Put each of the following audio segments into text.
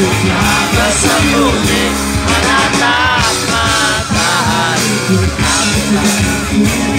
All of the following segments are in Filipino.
Sudah bersembunyi menatap matahari Ajari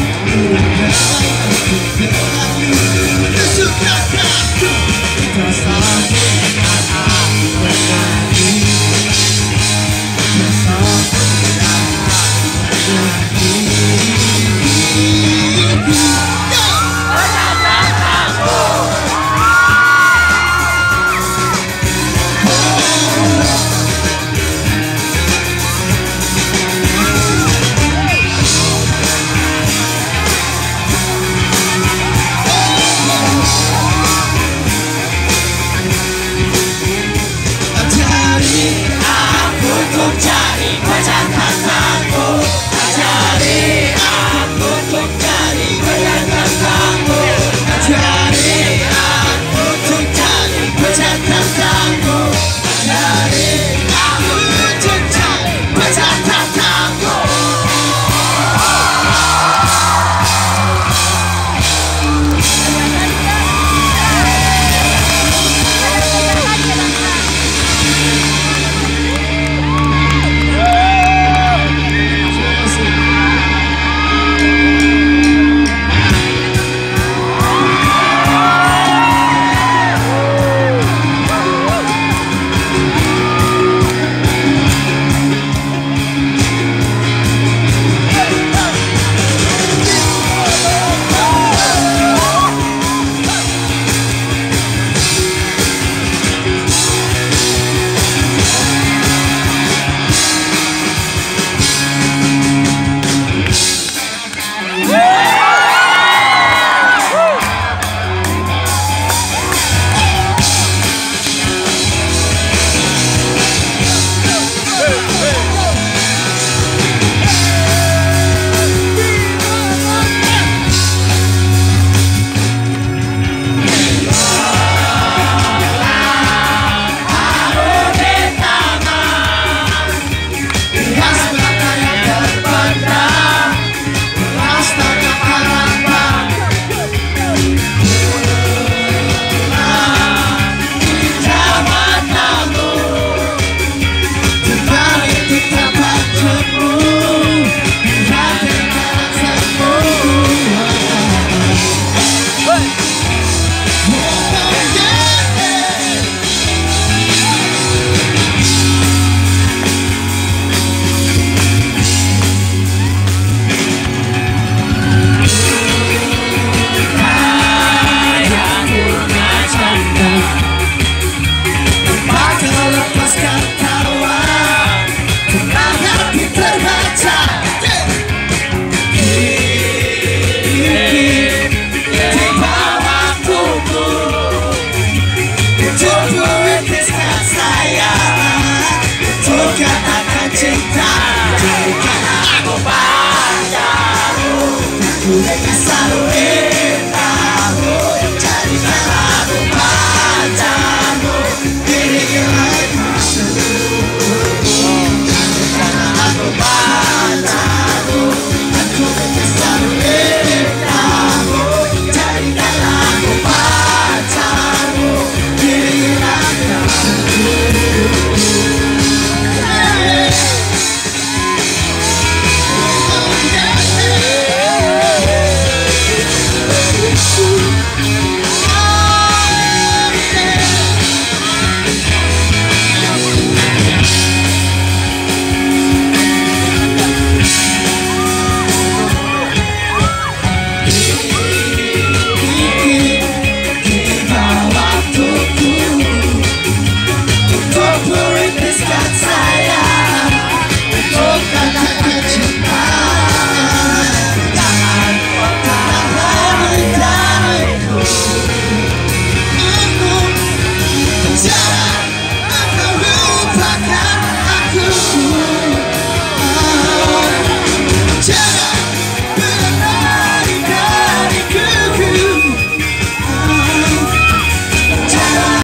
you.